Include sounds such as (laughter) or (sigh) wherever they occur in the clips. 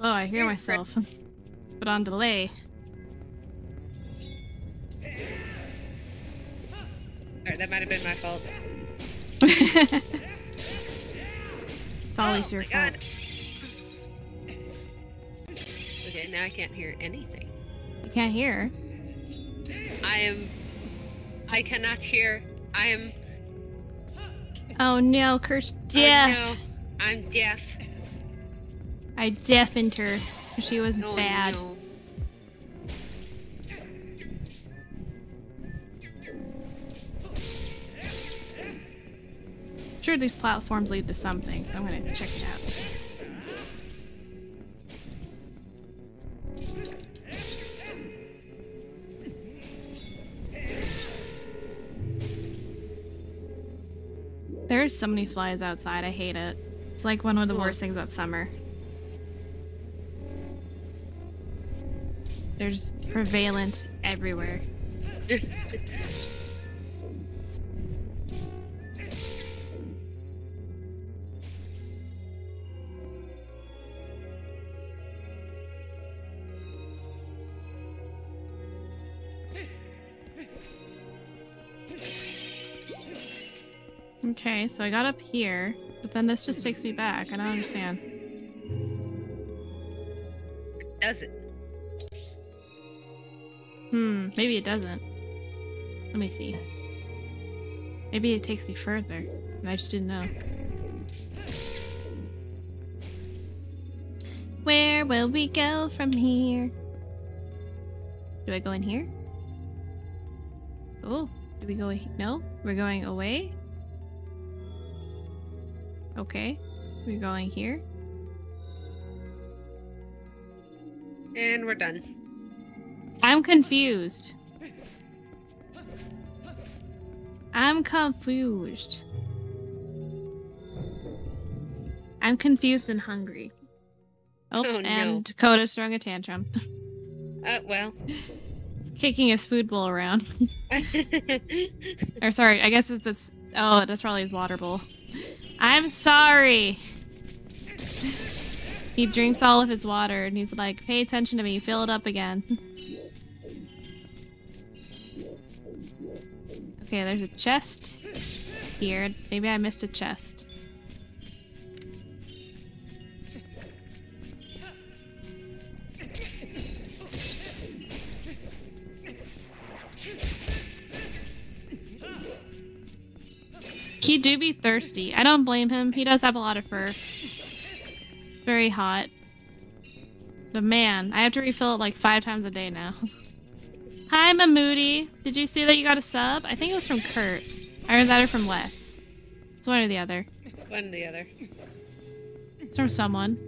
Oh, I hear myself. (laughs) but on delay. That might have been my fault. (laughs) it's always Oh your fault. God. Okay, now I can't hear anything. You can't hear. I am. I cannot hear. I am. Oh no, cursed oh, deaf. no, I'm deaf. I deafened her. She was Oh, bad. no. Sure, these platforms lead to something, so I'm gonna check it out. There's so many flies outside. I hate it. It's like one of the worst things about summer. There's prevalent everywhere. (laughs) Okay, so I got up here, but then this just takes me back. I don't understand. Does it? Hmm, maybe it doesn't. Let me see. Maybe it takes me further, and I just didn't know. Where will we go from here? Do I go in here? Oh, do we go? No, we're going away. Okay, we're going here. And we're done. I'm confused. I'm confused. I'm confused and hungry. Oh, Oh, no. and Dakota's throwing a tantrum. (laughs) Uh, well. He's kicking his food bowl around. (laughs) or sorry, I guess it's this. Oh, that's probably his water bowl. I'm sorry. He drinks all of his water and he's like, pay attention to me, fill it up again. Okay, there's a chest here. Maybe I missed a chest. He do be thirsty. I don't blame him. He does have a lot of fur. Very hot. But man, I have to refill it like five times a day now. (laughs) Hi, Mamoody. Did you see that you got a sub? I think it was from Curt. I heard that or from Wes. It's one or the other. One or the other. It's from someone.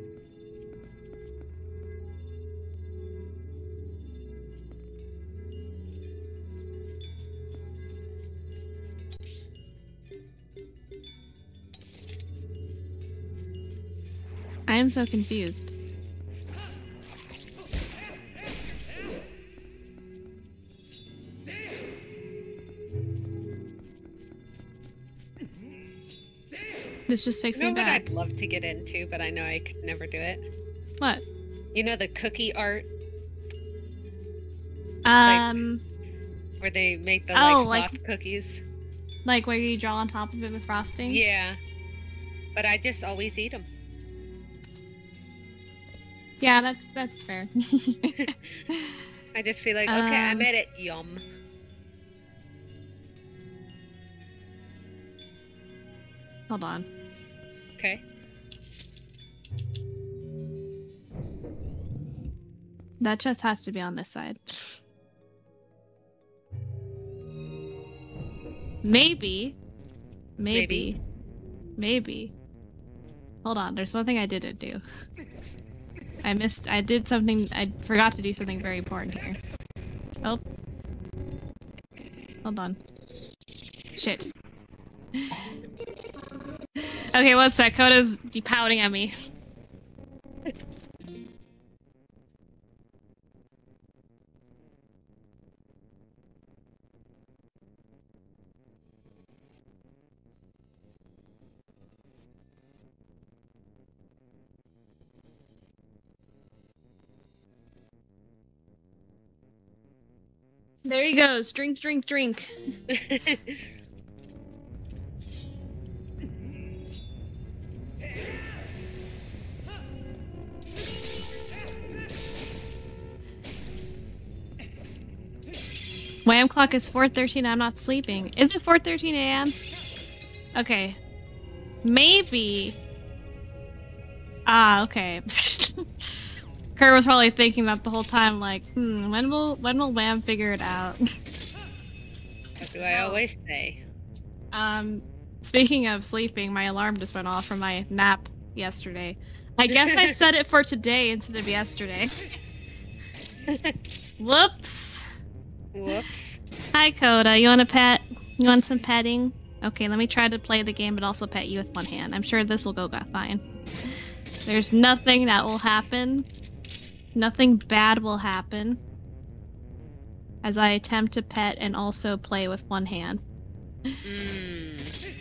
I am so confused. This just takes You know me what back. I'd love to get into, but I know I could never do it. What? You know the cookie art Um, where they make the Oh, like like- cookies? like where you draw on top of it with frosting. Yeah. But I just always eat them. Yeah, that's that's fair. (laughs) I just feel like, okay, I Um, made it. Yum. Hold on. Okay. That chest has to be on this side. Maybe. Maybe. Maybe. Hold on, there's one thing I didn't do. I missed I did something I forgot to do something very important here. Oh. Hold on. Shit. (laughs) Okay, one sec. Coda's pouting at me. He goes. Drink, drink, drink. Wam clock is 4.13. I'm not sleeping. Is it 4.13 a.m.? Okay. Maybe. Ah, okay. (laughs) Curt was probably thinking that the whole time, like, hmm, when will when will Wam figure it out? what do I always say? Um, speaking of sleeping, my alarm just went off from my nap yesterday. I guess I (laughs) set it for today instead of yesterday. (laughs) Whoops. Whoops. Hi, Coda. You want a pet? You want some petting? Okay, let me try to play the game, but also pet you with one hand. I'm sure this will go fine. There's nothing that will happen. Nothing bad will happen. As I attempt to pet and also play with one hand. Mm.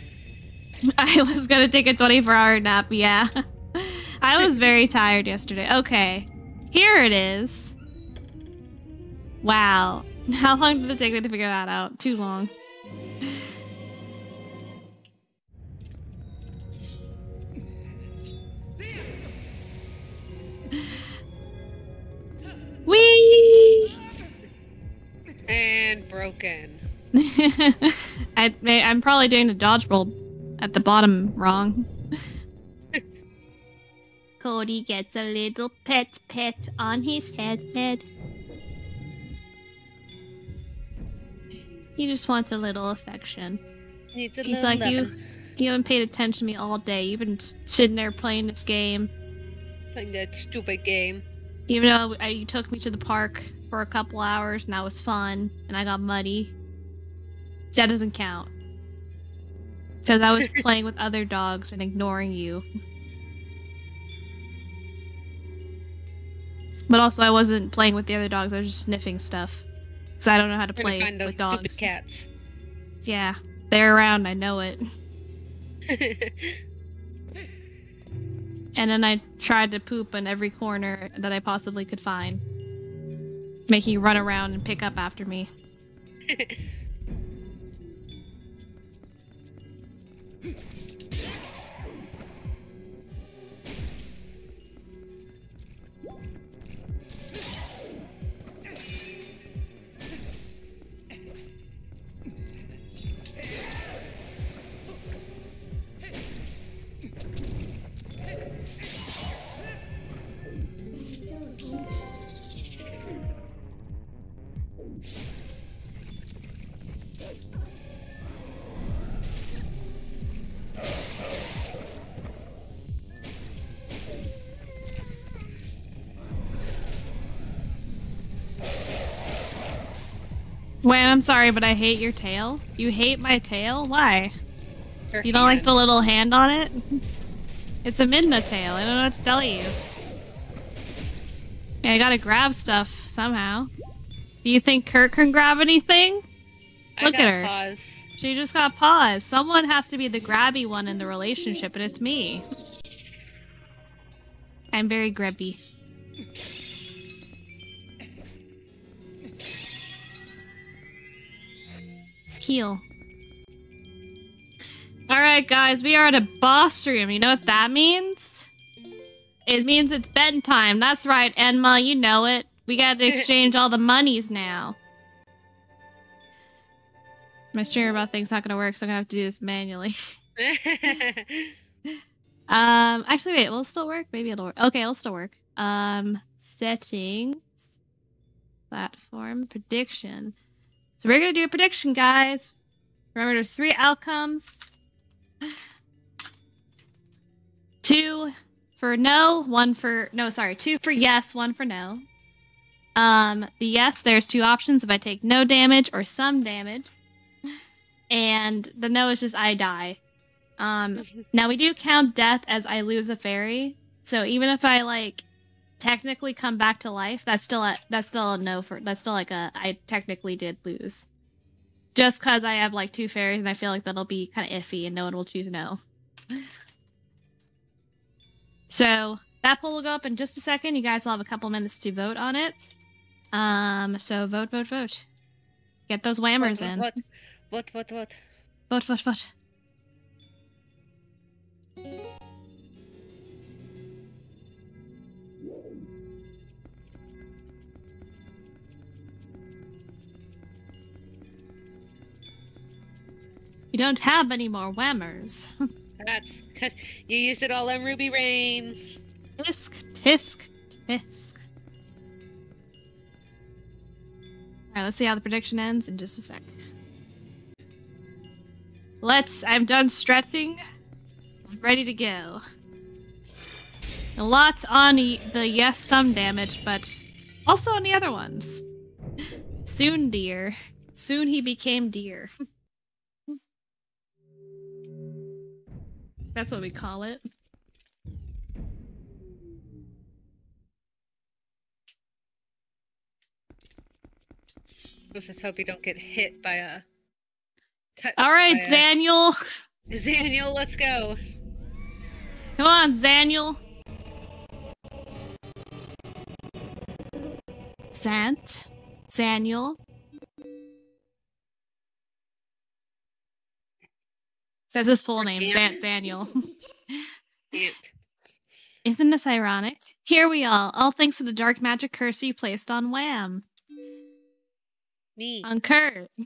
(laughs) I was gonna take a 24 hour nap, yeah. (laughs) I was very tired yesterday. Okay. Here it is. Wow. (laughs) How long did it take me to figure that out? Too long. Whee! And broken. (laughs) I, I'm probably doing the dodgeball at the bottom wrong. (laughs) Cody gets a little pet pet on his head head. He just wants a little affection. Needs a He's like, you, you haven't paid attention to me all day. You've been sitting there playing this game. Playing that stupid game. Even though I, you took me to the park for a couple hours and that was fun and I got muddy. That doesn't count. Because I was (laughs) playing with other dogs and ignoring you. But also, I wasn't playing with the other dogs. I was just sniffing stuff. Because I don't know how to play find those with stupid dogs. cats. Yeah, they're around. I know it. (laughs) And then I tried to poop in every corner that I possibly could find, making you run around and pick up after me. (laughs) Wait, I'm sorry, but I hate your tail. You hate my tail? Why? Her You don't like the little hand on it? It's a Midna tail. I don't know what to tell you. Yeah, I gotta grab stuff somehow. Do you think Curt can grab anything? Look at her. Paws. She just got paused. Someone has to be the grabby one in the relationship, and it's me. I'm very grabby. Heal. Alright, guys, we are at a boss room. You know what that means? It means it's bedtime. That's right, Enma, you know it. We gotta (laughs) exchange all the monies now. My stream about thing's not gonna work, so I'm gonna have to do this manually. (laughs) Um, actually, wait, will it still work? Maybe it'll work. Okay, it'll still work. Um, settings, platform, prediction. So we're gonna do a prediction, guys. Remember, there's three outcomes. Two for no, one for no. Sorry, two for yes, one for no. Um, the yes, there's two options. If I take no damage or some damage, and the no is just I die. Um, now we do count death as I lose a fairy. So even if I like technically come back to life, that's still a that's still a no for that's still like a I technically did lose. Just cuz I have like two fairies and I feel like that'll be kind of iffy and no one will choose no. (laughs) So that poll will go up in just a second. You guys will have a couple minutes to vote on it. Um, so vote, vote, vote. Get those whammers what, in. What? What? What? What? What? What? What? You don't have any more whammers. That's you used it all on Ruby Rain. tisk, tisk, tisk. Alright, let's see how the prediction ends in just a sec. Let's. I'm done stretching. I'm ready to go. A lot on e- the yes, some damage, but also on the other ones. Soon, dear. Soon he became dear. (laughs) That's what we call it. Let's just hope you don't get hit by a. All right, by a- Zaniel. Daniel, let's go. Come on, Zaniel. Zant. Zaniel. That's his full name, Zant. Daniel. (laughs) (laughs) Isn't this ironic? Here we are, all thanks to the dark magic curse you placed on Wam. Me. On Curt. (laughs)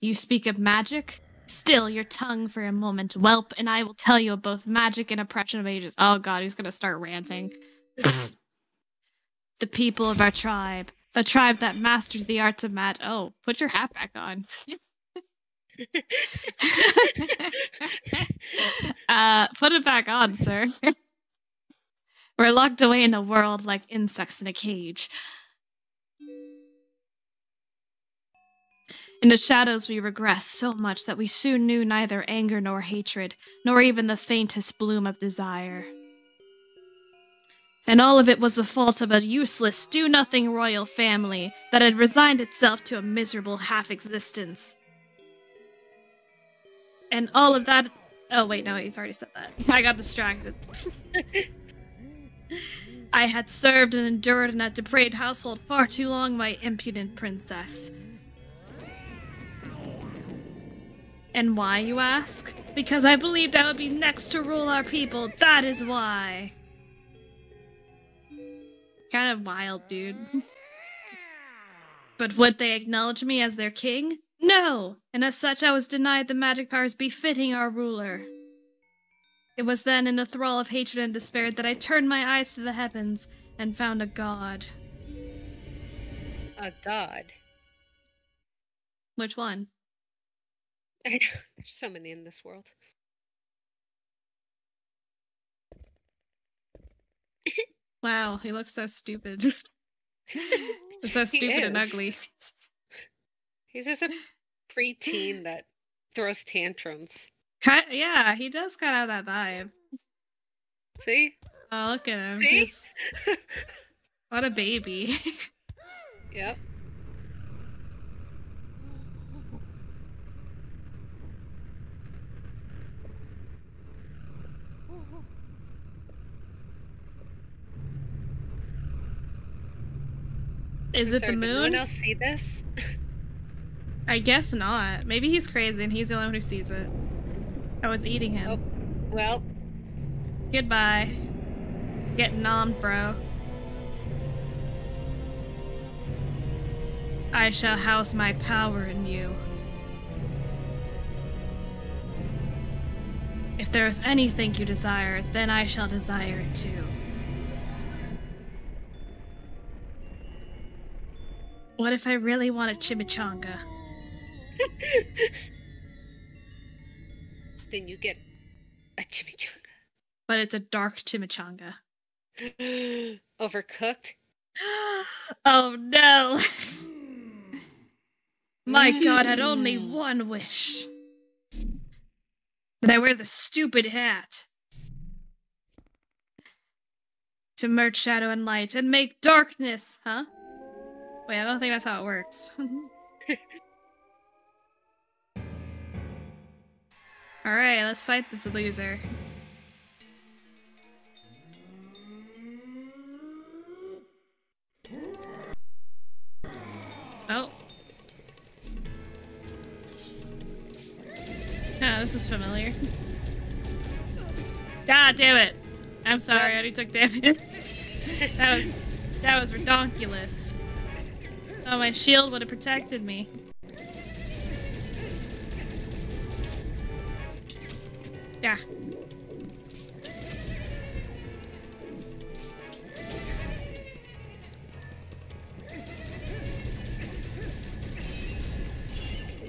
You speak of magic? Still your tongue for a moment, whelp, and I will tell you of both magic and oppression of ages. Oh god, he's gonna start ranting. the people of our tribe. The tribe that mastered the arts of mat. Oh, put your hat back on. (laughs) uh, put it back on, sir. We're locked away in a world like insects in a cage. In the shadows, we regress so much that we soon knew neither anger nor hatred, nor even the faintest bloom of desire. And all of it was the fault of a useless, do nothing royal family that had resigned itself to a miserable half existence. And all of that. Oh, wait, no, he's already said that. (laughs) I got distracted. (laughs) I had served and endured in that depraved household far too long, my impudent princess. And why, you ask? Because I believed I would be next to rule our people, that is why. Kind of wild, dude. but would they acknowledge me as their king? No! And as such, I was denied the magic powers befitting our ruler. It was then, in a thrall of hatred and despair, that I turned my eyes to the heavens and found a god. A god. Which one? I know. There's so many in this world. Wow, he looks so stupid. (laughs) so stupid and ugly. He's just a preteen that throws tantrums. Ki- yeah, he does kind of have that vibe. See? Oh, look at him. See? He's (laughs) what a baby. (laughs) Yep. Is it the moon? Did anyone else see this? (laughs) I guess not. Maybe he's crazy and he's the only one who sees it. Oh, it's eating him. Oh. Well, Goodbye. Get nommed, bro. I shall house my power in you. If there is anything you desire, then I shall desire it too. What if I really want a chimichanga? (laughs) then you get a chimichanga. But it's a dark chimichanga. (gasps) Overcooked? (gasps) oh no! (laughs) My god had only mm. one wish. That I wear the stupid hat. To merge shadow and light and make darkness, huh? Wait, I don't think that's how it works. (laughs) Alright, let's fight this loser. Oh. Ah, this is familiar. God damn it! I'm sorry, I already took damage. (laughs) that was... That was redonkulous. Oh, my shield would have protected me. Yeah.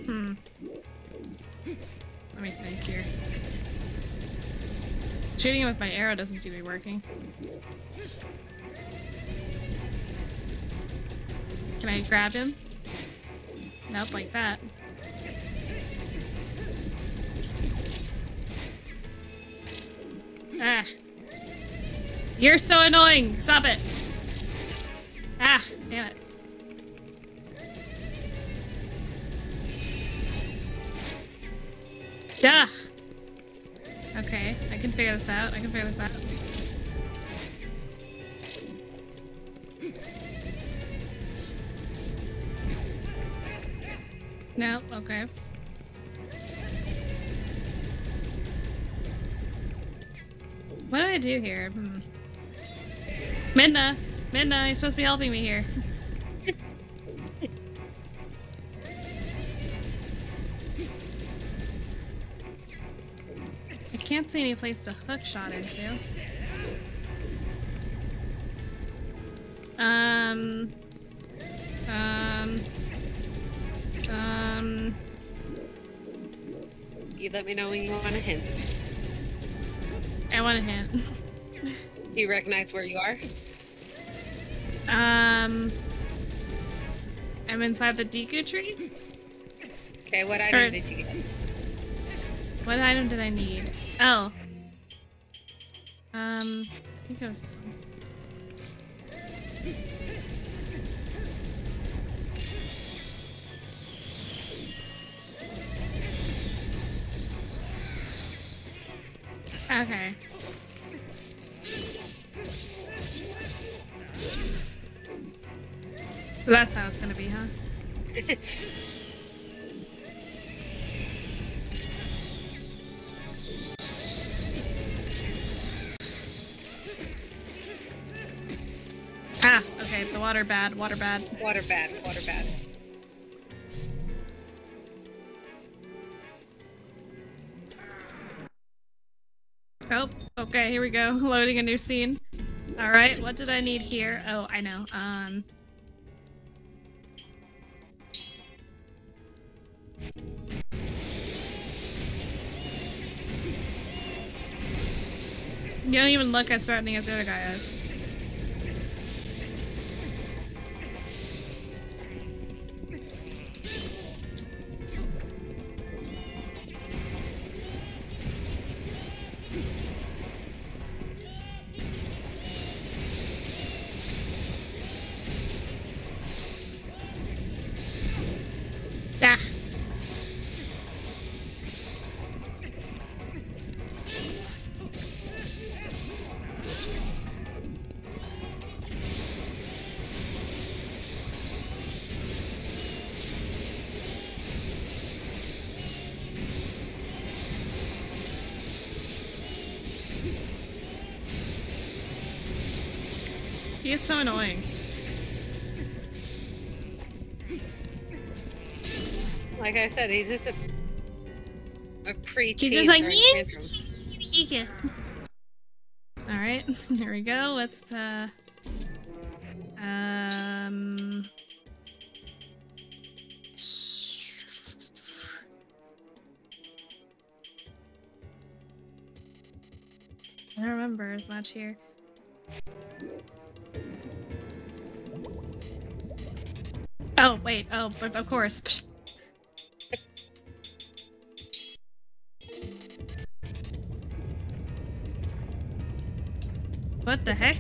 Hmm. Let me think here. Shooting him with my arrow doesn't seem to be working. Can I grab him? Nope, like that. Ah. You're so annoying! Stop it! Ah, damn it. Duh! Okay, I can figure this out. I can figure this out. Okay. What do I do here? Hmm. Midna! Midna, you're supposed to be helping me here. I can't see any place to hook shot into. Um... Um... let me know when you want a hint. I want a hint. Do you recognize where you are? Um... I'm inside the Deku tree? Okay, what item Or- did you get? What item did I need? Oh. Um, I think it was this one. Okay. That's how it's gonna be, huh? (laughs) Ah, okay, the water bad, water bad. water bad, water bad. Okay, here we go. (laughs) Loading a new scene. Alright, what did I need here? Oh, I know. Um. You don't even look as threatening as the other guy is. He is so annoying. Like I said, he's just a a pre He's just like, yeah. (laughs) All right, (laughs) here we go. Let's uh, um, I don't remember as much here. Oh wait, oh, but of course. Psh. What the heck?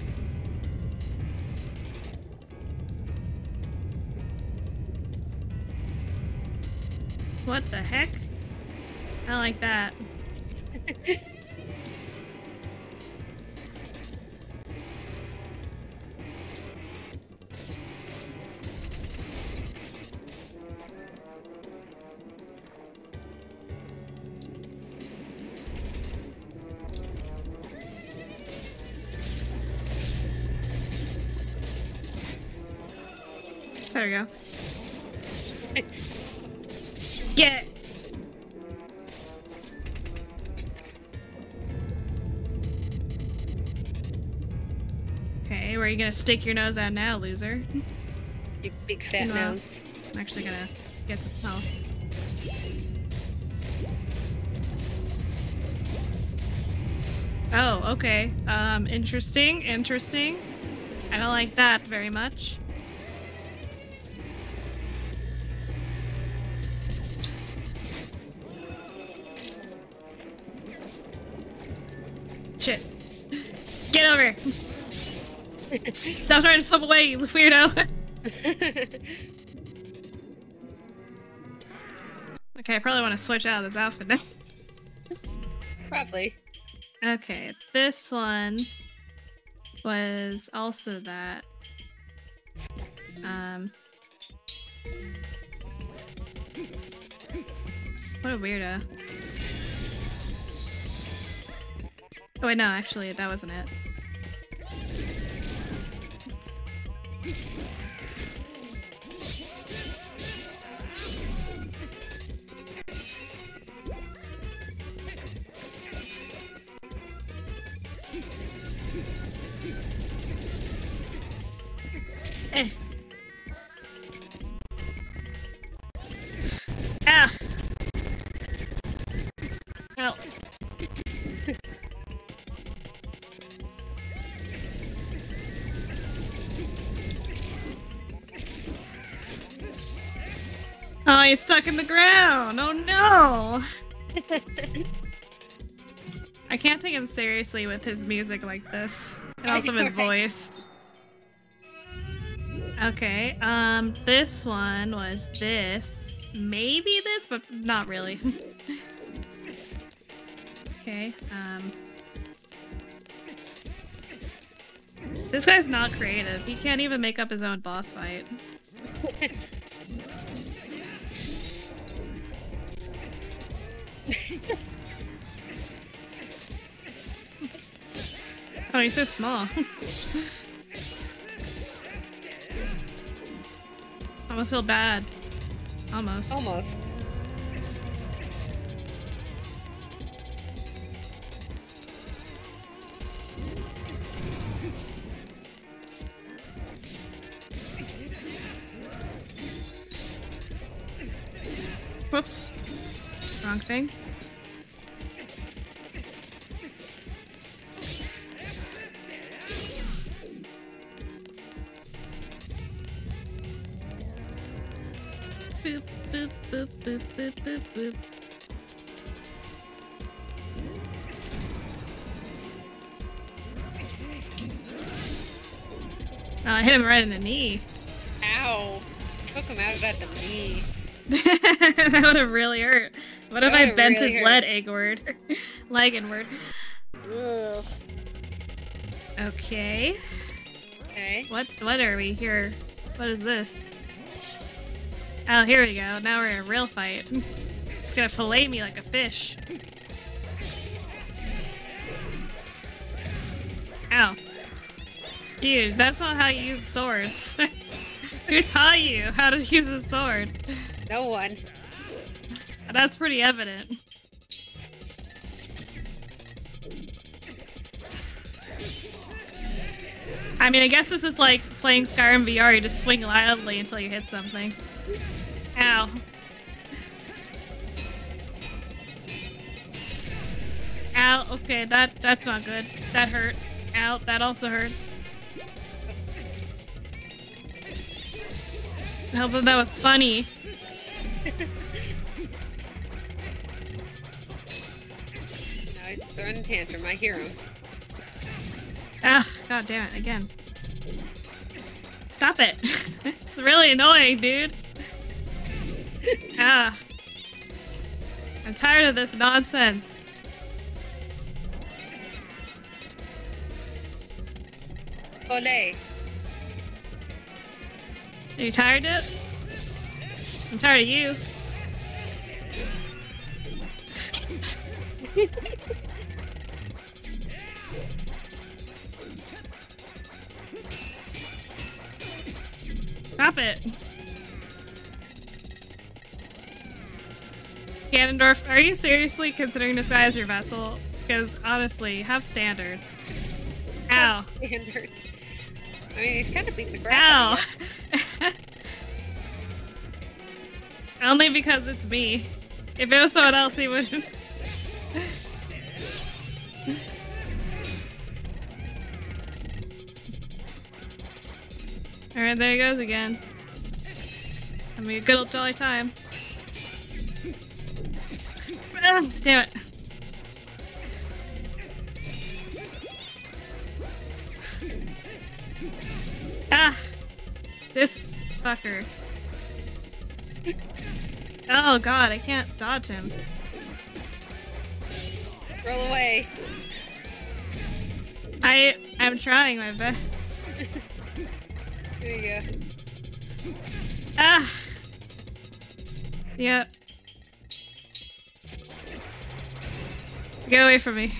What the heck? I like that. Stick your nose out now, loser? You big fat No. nose. I'm actually gonna get some health. Oh, okay. Um, interesting, interesting. I don't like that very much. Shit. (laughs) Get over here. Stop trying to swim away, you weirdo. (laughs) Okay, I probably want to switch out of this outfit now. Probably. Okay, this one was also that. Um. What a weirdo. Oh wait, no, actually, that wasn't it. Ah. Ow. He's stuck in the ground. Oh no. (laughs) I can't take him seriously with his music like this. And also his (laughs) voice. Okay, um, this one was this. Maybe this, but not really. (laughs) okay, um. This guy's not creative. He can't even make up his own boss fight. Oh, he's so small. (laughs) Almost feel bad. Almost. Almost. Whoops. Wrong thing. Boop, boop, boop, boop, boop. Oh, I hit him right in the knee. Ow. Took him out at the knee. (laughs) that would have really hurt. What if I bent really his hurt. leg egg-ward? (laughs) leg inward. Ugh. Okay. Okay. What what are we here? What is this? Oh, here we go. Now we're in a real fight. It's gonna fillet me like a fish. Ow. Dude, that's not how you use swords. (laughs) Who taught you how to use a sword? No one. That's pretty evident. I mean, I guess this is like playing Skyrim VR. You just swing loudly until you hit something. Ow. Ow. Okay, that that's not good. That hurt. Ow. That also hurts. I hope that that was funny. (laughs) Now he's throwing a tantrum. I hear him. Ah, god damn it, again. Stop it. (laughs) it's really annoying, dude. Ah. I'm tired of this nonsense. Olay. Are you tired of it? I'm tired of you. (laughs) Stop it. Ganondorf, are you seriously considering this guy as your vessel? Because honestly, have standards. Ow. Standard. I mean, he's kind of beating the crap Ow. out (laughs) Only because it's me. If it was someone else, he would. (laughs) Alright, there he goes again. I mean, a good old jolly time. Ah, damn it. Ah! This fucker. Oh god, I can't dodge him. Roll away. I I'm trying my best. There you go. Ah. Yep. Get away from me.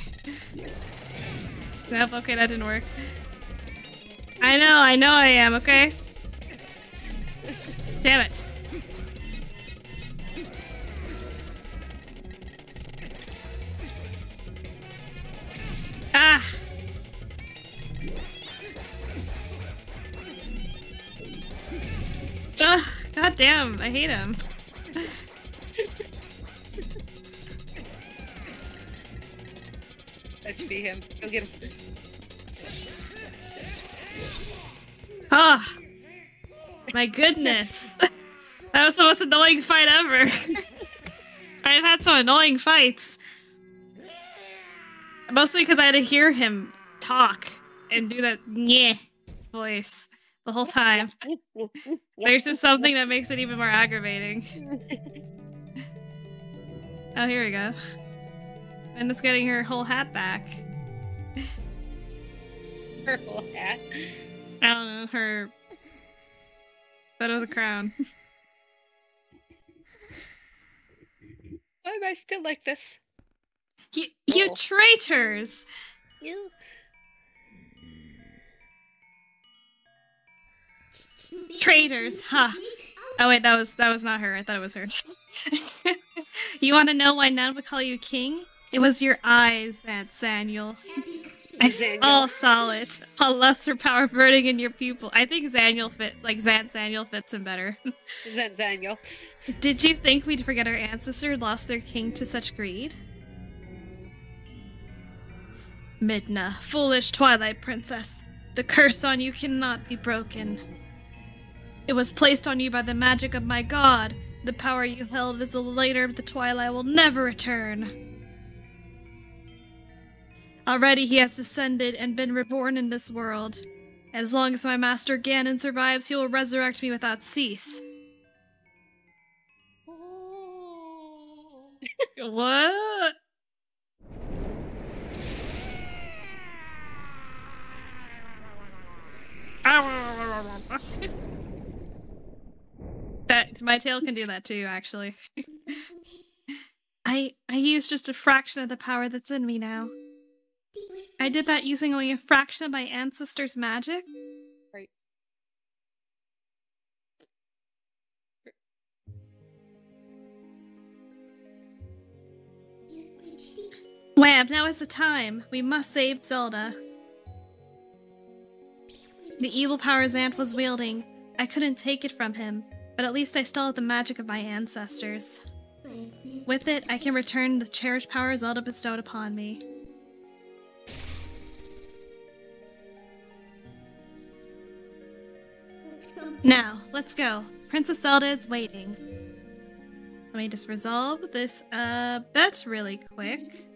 Okay, that didn't work. I know, I know I am, okay? Damn it. Ah! Ugh, God damn, I hate him. That should be him. Go get him. Ah! My goodness. (laughs) that was the most annoying fight ever. (laughs) I've had some annoying fights. Mostly because I had to hear him talk and do that yeah voice the whole time. There's just something that makes it even more aggravating. (laughs) Oh, here we go. And it's getting her whole hat back. (laughs) Purple hat. I don't know, her. That was a crown. (laughs) Why am I still like this? You, you Oh. traitors! You. Traitors, huh? Oh wait, that was that was not her. I thought it was her. (laughs) you want to know why none would call you king? It was your eyes, Aunt Samuel. I Zaniel. all saw it. A lesser power burning in your pupil. I think Zaniel fit like Zant Zaniel fits him better. (laughs) Is that Daniel? Did you think we'd forget our ancestor lost their king to such greed? Midna, foolish Twilight Princess, the curse on you cannot be broken. It was placed on you by the magic of my god. The power you held as a leader of the Twilight will never return. Already he has descended and been reborn in this world. As long as my master Ganon survives, he will resurrect me without cease. (laughs) What? (laughs) that my tail can do that too, actually. (laughs) I I use just a fraction of the power that's in me now. I did that using only a fraction of my ancestors' magic. Right. Wam, now is the time. We must save Zelda. The evil power Zant was wielding, I couldn't take it from him, but at least I still have the magic of my ancestors. With it, I can return the cherished power Zelda bestowed upon me. Now, let's go. Princess Zelda is waiting. Let me just resolve this uh bet really quick.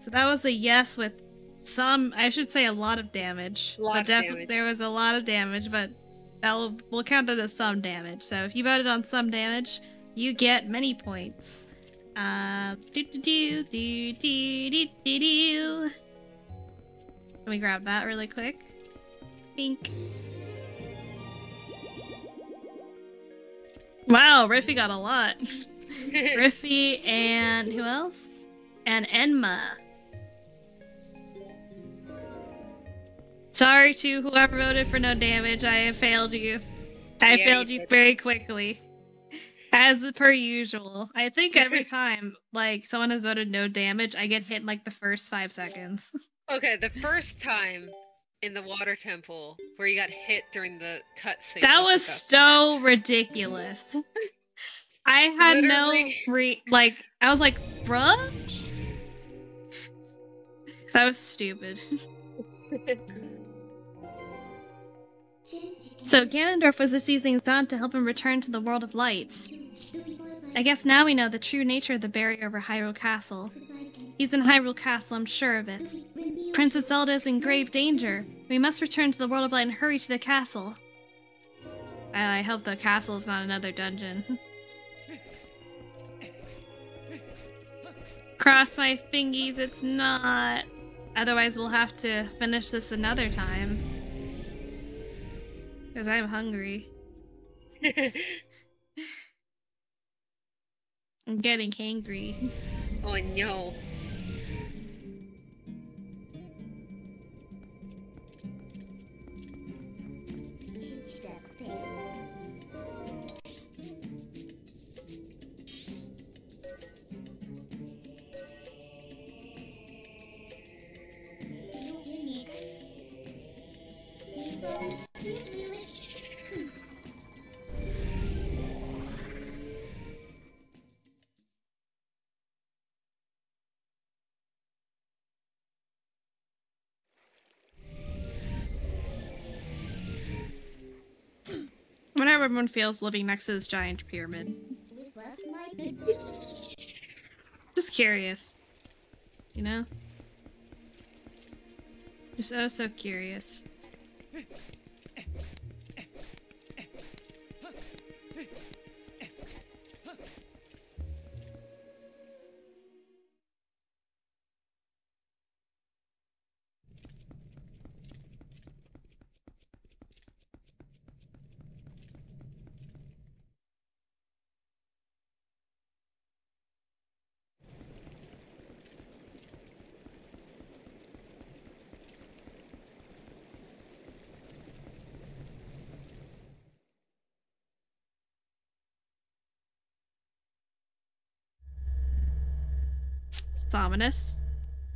So that was a yes with some, I should say, a lot of damage. Lot but of damage. There was a lot of damage, but that will we'll count it as some damage. So if you voted on some damage, you get many points. Uh, do do do do do do do do. Let me grab that really quick. Pink. Wow, Riffy got a lot. (laughs) Riffy and who else? And Enma. Sorry to whoever voted for no damage. I have failed you. I Yeah, failed you you very quickly. As per usual. I think every (laughs) time like someone has voted no damage, I get hit in like the first five seconds. Okay, the first time in the water temple where you got hit during the cutscene. That was was the best so ridiculous. (laughs) I had Literally. no re like I was like, bruh? That was stupid. (laughs) So Ganondorf was just using Zant to help him return to the world of light. I guess now we know the true nature of the barrier over Hyrule Castle. He's in Hyrule Castle, I'm sure of it. Princess Zelda is in grave danger. We must return to the world of light and hurry to the castle. I, hope the castle is not another dungeon. (laughs) Cross my fingies, it's not. Otherwise, we'll have to finish this another time. Because I'm hungry. (laughs) I'm getting hangry. oh no. Everyone feels living next to this giant pyramid. Just curious. You know? Just oh so curious. It's ominous.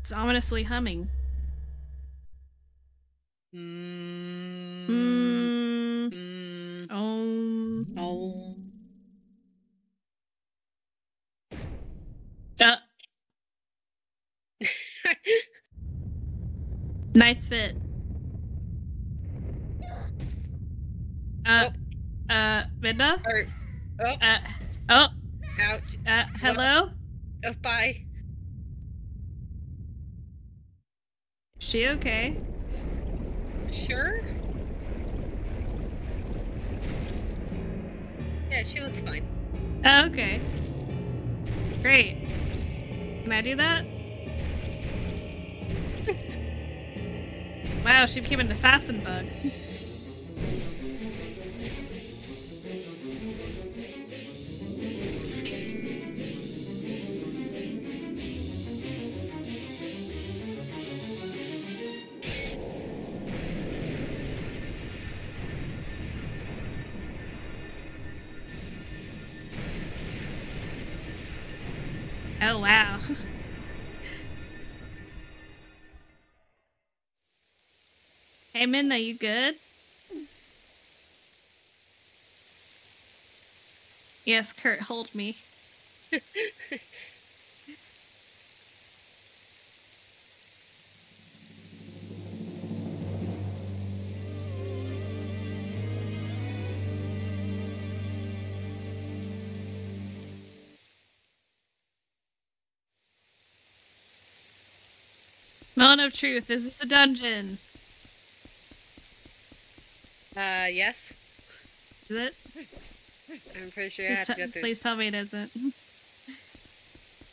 It's ominously humming. Mm, Mm. mm, Oh. oh. Uh, (laughs) nice fit. Uh, uh, Midna? Or, oh, Uh, oh, ouch. uh, hello? Oh, bye. She okay? Sure? Yeah, she looks fine. Oh, okay. Great. Can I do that? (laughs) Wow, she became an assassin bug. (laughs) hey, Are you good? Yes, Curt, hold me. Melon of Truth, is this a dungeon? Uh, yes. Is it? I'm pretty sure I Please, have to please tell me it isn't. (laughs)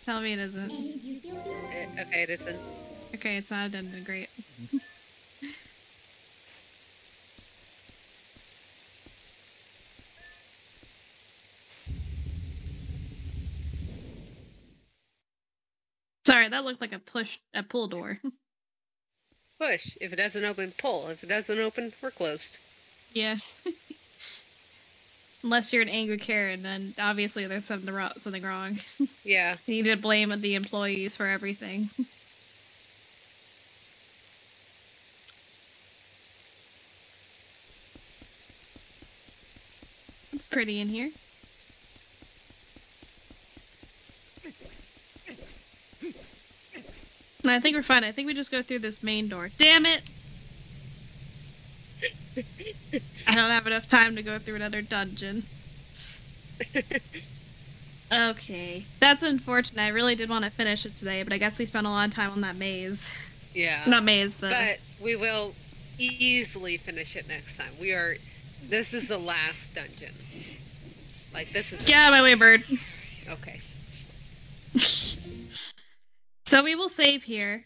tell me it isn't. Uh, okay, it isn't. Okay, it's not a dungeon. Great. (laughs) Sorry, that looked like a push, a pull door. (laughs) Push. If it doesn't open, pull. If it doesn't open, we're closed. Yes. (laughs) Unless you're an angry Karen, then obviously there's something wrong. Something wrong. (laughs) Yeah. you need to blame the employees for everything. (laughs) it's pretty in here. I think we're fine. I think we just go through this main door. Damn it! I don't have enough time to go through another dungeon. okay. That's unfortunate. I really did want to finish it today, but I guess we spent a lot of time on that maze. Yeah. Not maze, the... But we will easily finish it next time. We are. This is the last dungeon. Like, this is. Get out of my way, bird. Okay. (laughs) so we will save here.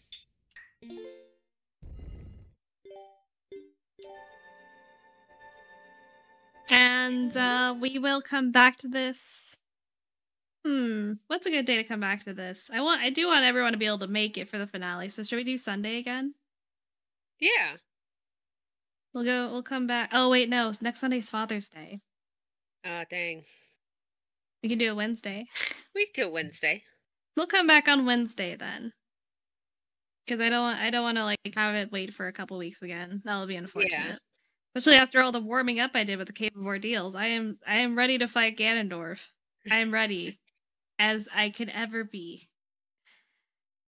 And uh, we will come back to this. Hmm, what's a good day to come back to this? I want, I do want everyone to be able to make it for the finale. So should we do Sunday again? Yeah. We'll go. We'll come back. Oh wait, no. Next Sunday's Father's Day. Oh, dang. We can do a Wednesday. (laughs) We can do it Wednesday. We'll come back on Wednesday then. Because I don't want. I don't want to like have it wait for a couple weeks again. That'll be unfortunate. Especially after all the warming up I did with the Cave of Ordeals. I am. I am ready to fight Ganondorf. I am ready, as I could ever be.